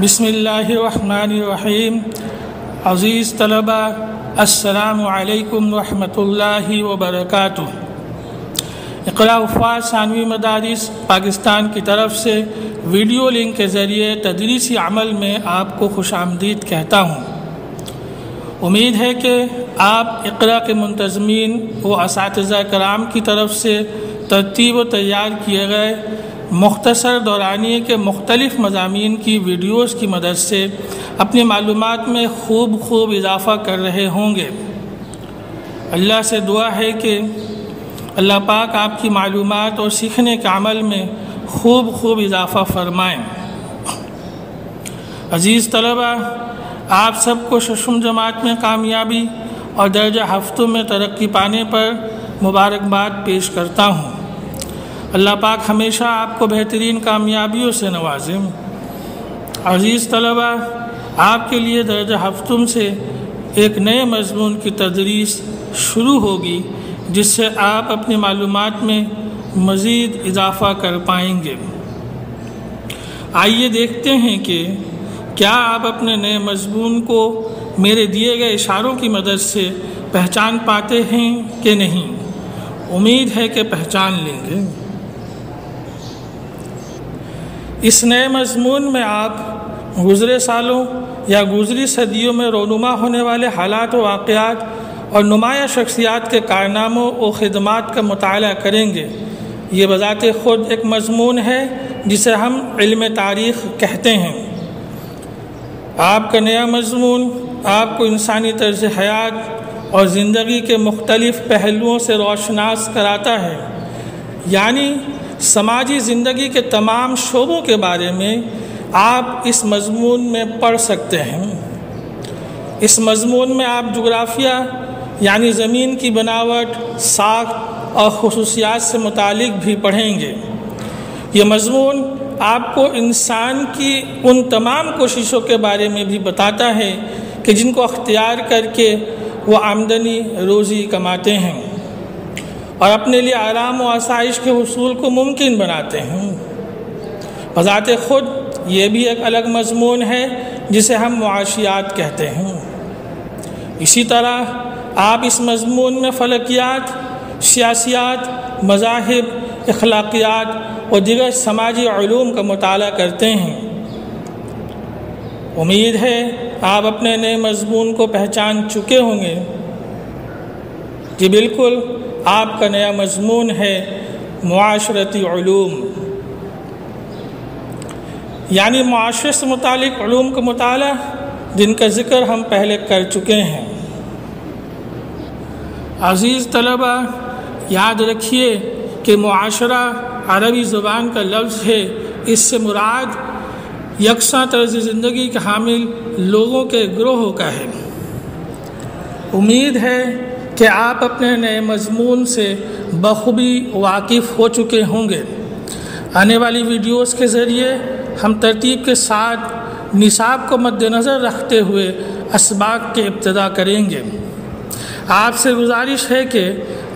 बिसमीम अज़ीज़ तलबा असलकम वरहमतुल्लाहि वबरकातुहू इकरा उफ़ात सानवी मदारिस पाकिस्तान की तरफ़ से वीडियो लिंक के ज़रिए तदरीसी अमल में आपको खुश आमदीद कहता हूँ उम्मीद है कि आप इकरा के मुंतजमीन व इस कराम की तरफ़ से तरतीब तैयार किए गए मुख्तसर दौरानिए के मुख्तलिफ़ मजामी की वीडियोज़ की मदद से अपनी मालूम में खूब खूब इजाफ़ा कर रहे होंगे। अल्लाह से दुआ है कि अल्लाह पाक आपकी मालूम और सीखने के अमल में खूब खूब इजाफ़ा फरमाएँ। अज़ीज़ तलबा, आप सबको शशुम जमात में कामयाबी और दर्जा हफ्तों में तरक्की पाने पर मुबारकबाद पेश करता हूँ। अल्लाह पाक हमेशा आपको बेहतरीन कामयाबियों से नवाजें अज़ीज़ तलबा, आपके लिए दर्जा हफ्तुम से एक नए मजमून की तदरीस शुरू होगी, जिससे आप अपनी मालूम में मज़ीद इजाफ़ा कर पाएँगे। आइए देखते हैं कि क्या आप अपने नए मजमून को मेरे दिए गए इशारों की मदद से पहचान पाते हैं कि नहीं। उम्मीद है कि पहचान लेंगे। इस नए मजमून में आप गुज़रे सालों या गुज़री सदियों में रोनुमा होने वाले हालात वाक़ात और नुमाया शख्सियात के कारनामों और ख़दमात का मताल करेंगे। ये बज़ात ख़ुद एक मजमून है जिसे हम इल्म तारीख़ कहते हैं। आपका नया मजमून, आपको इंसानी तर्ज हयात और ज़िंदगी के मुख्तलिफ़ पहलुओं से रोशनास कराता है। यानी समाजी ज़िंदगी के तमाम शोबों के बारे में आप इस मजमून में पढ़ सकते हैं। इस मजमून में आप जोग्राफिया, यानी ज़मीन की बनावट, साख और खसूसियात से मुतल भी पढ़ेंगे। ये मजमून आपको इंसान की उन तमाम कोशिशों के बारे में भी बताता है कि जिनको अख्तियार करके वो आमदनी रोज़ी कमाते हैं। और अपने लिए आराम और आसाइश के हसूल को मुमकिन बनाते हैं। बज़ात ख़ुद ये भी एक अलग मजमून है, जिसे हम मुआशियात कहते हैं। इसी तरह आप इस मजमून में फ़लकियात, सियासियात, मजाहब अखलाकियात और दिगर समाजी का मताल करते हैं। उम्मीद है आप अपने नए मजमून को पहचान चुके होंगे। जी बिल्कुल आपका नया मजमून है माशरती यानी माशरे से मुतल का मताल जिनका ज़िक्र हम पहले कर चुके हैं। अज़ीज़ तलबा, याद रखिए कि मुआशरा अरबी ज़ुबान का लफ्ज़ है। इससे मुराद यकसा तर्ज ज़िंदगी के हामिल लोगों के ग्रोह का है। उम्मीद है कि आप अपने नए मजमून से बखूबी वाकिफ़ हो चुके होंगे। आने वाली वीडियोस के ज़रिए हम तरतीब के साथ निसाब को मद्दनज़र रखते हुए इसबाक के इब्तदा करेंगे। आपसे गुजारिश है कि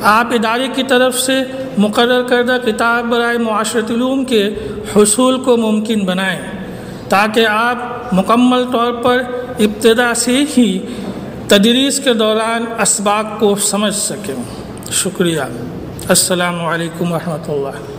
आप इदारे की तरफ़ से मुकर करदा किताब बरए माशरतलूम के हसूल को मुमकिन बनाएँ, ताकि आप मुकम्मल तौर पर इब्तदा से ही तदरीस के दौरान इसबाक को समझ सकें। शुक्रिया। असलकम वरहमल